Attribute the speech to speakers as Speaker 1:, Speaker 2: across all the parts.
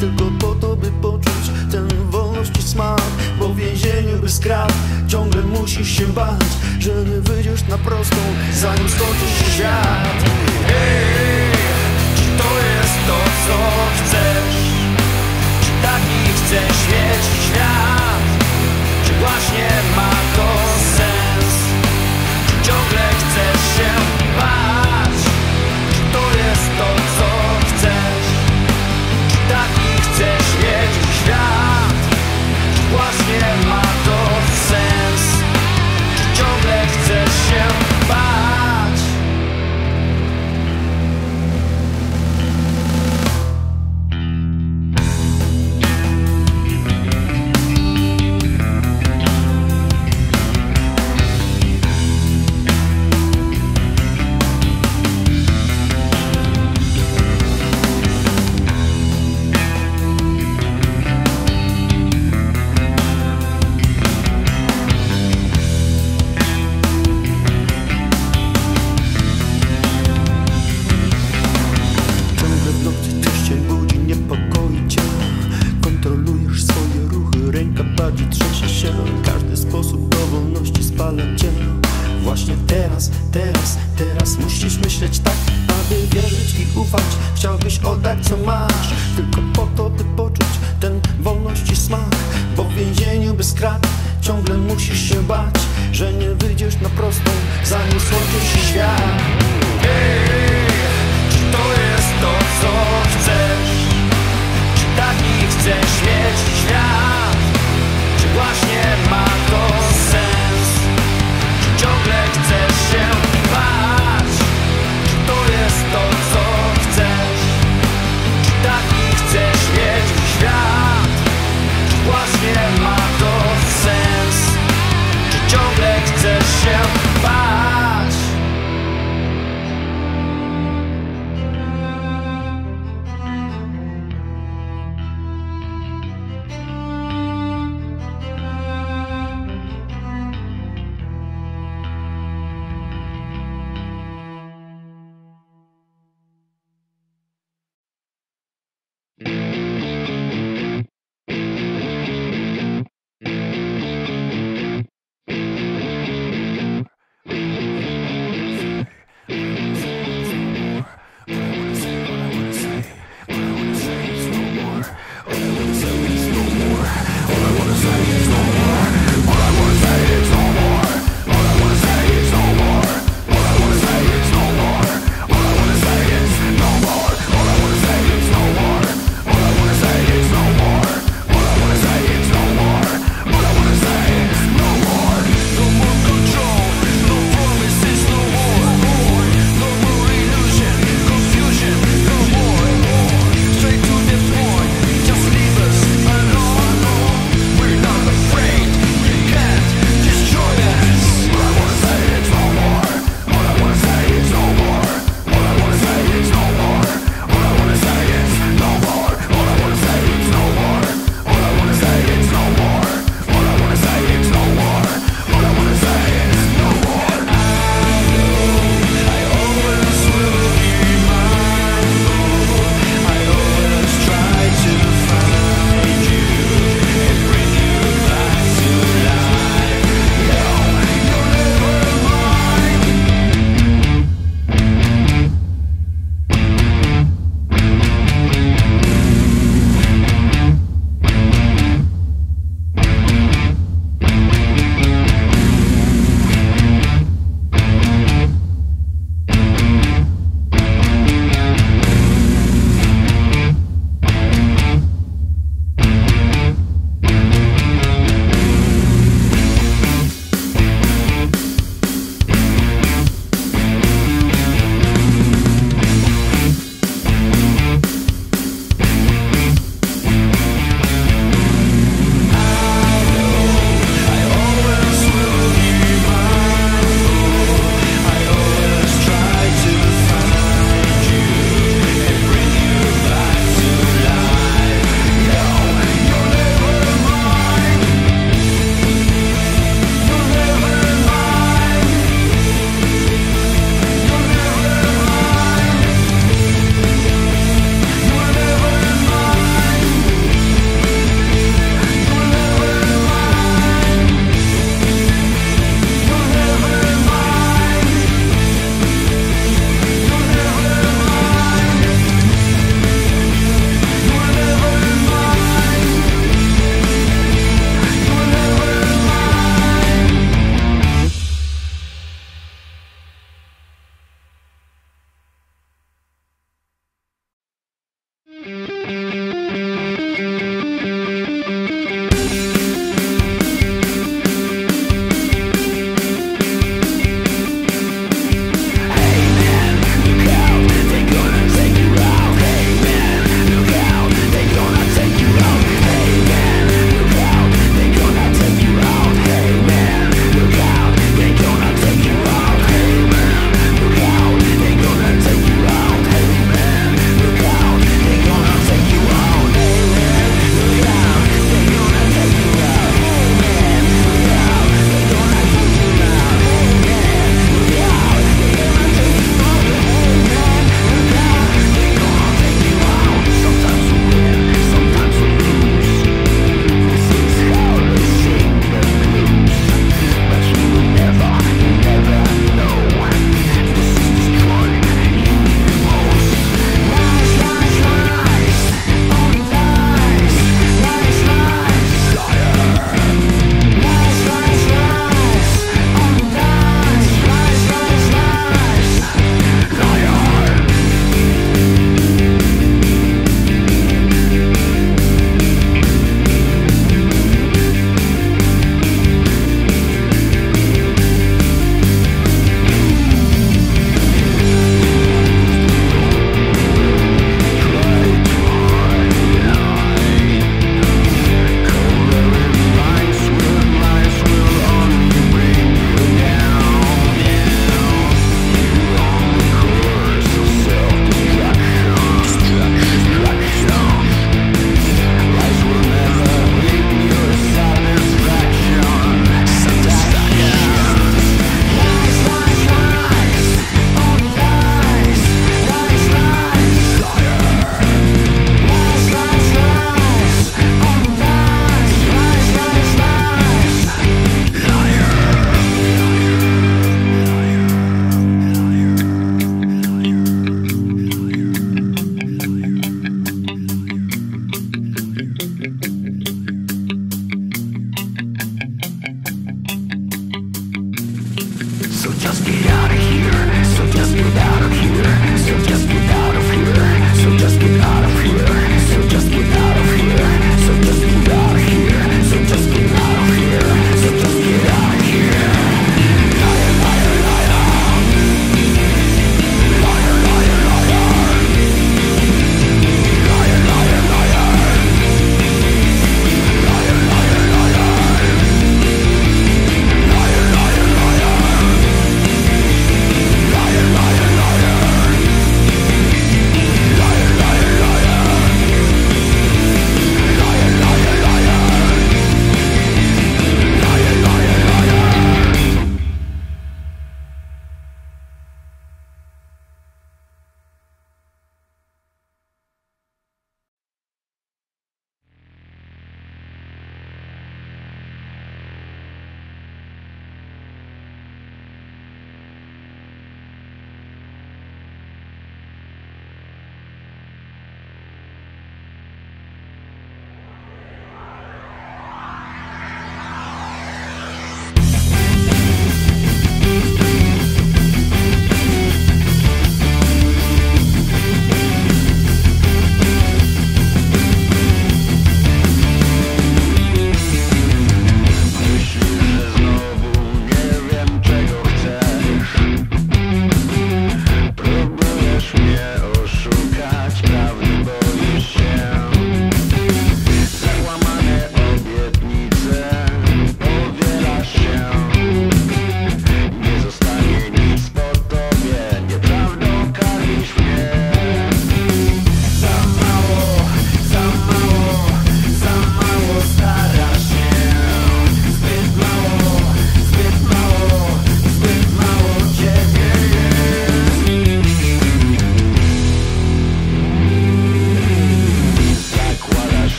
Speaker 1: Tylko po to, by poczuć ten wolność i smak Bo w więzieniu bez krat ciągle musisz się bać Że nie wyjdziesz na prostą, zanim skończysz świat
Speaker 2: Ej, czy to jest to, co chcesz? Czy taki chcesz mieć świat? Czy właśnie ma to но просто занесло тысячи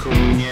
Speaker 2: cool.